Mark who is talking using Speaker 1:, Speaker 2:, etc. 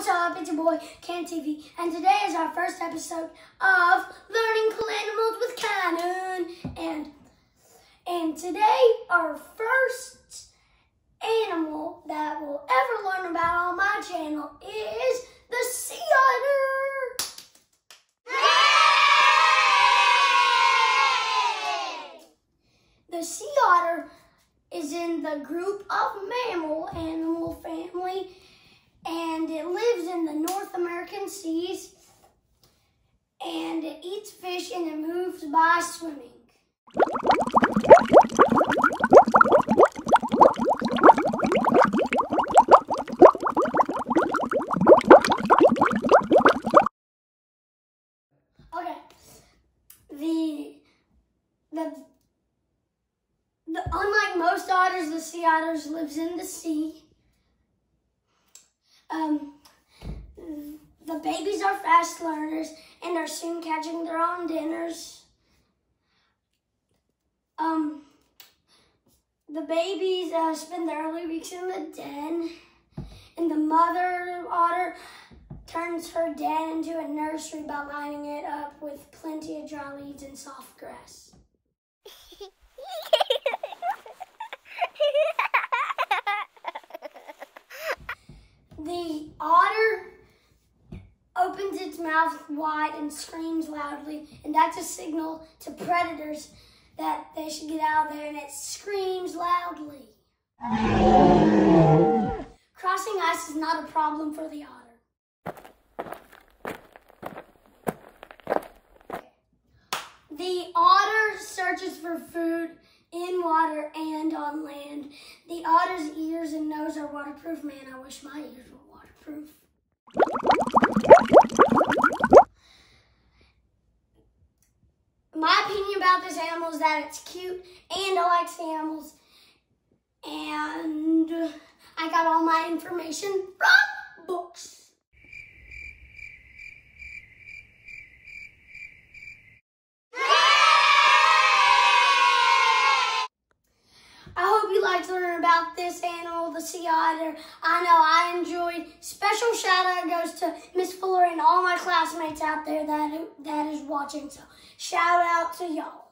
Speaker 1: What's up? It's your boy, Can TV, and today is our first episode of Learning Cool Animals with Kanon. And and today our first animal that we'll ever learn about on my channel is the sea otter. The sea otter is in the group of mammal animal family and it lives in the North American seas and it eats fish and it moves by swimming. Okay. The the the unlike most otters, the sea otters lives in the sea. Um, the babies are fast learners and are soon catching their own dinners. Um, the babies uh, spend the early weeks in the den, and the mother otter turns her den into a nursery by lining it up with plenty of dry leaves and soft grass. The otter opens its mouth wide and screams loudly, and that's a signal to predators that they should get out of there, and it screams loudly. Crossing ice is not a problem for the otter. The otter searches for food in water and on land. The otter's ears and nose are waterproof. Man, I wish my ears were waterproof. My opinion about this animal is that it's cute and I like animals. And I got all my information from books. I hope you liked learning about this animal, the sea otter. I know I enjoyed. Special shout out goes to Miss Fuller and all my classmates out there that that is watching. So shout out to y'all.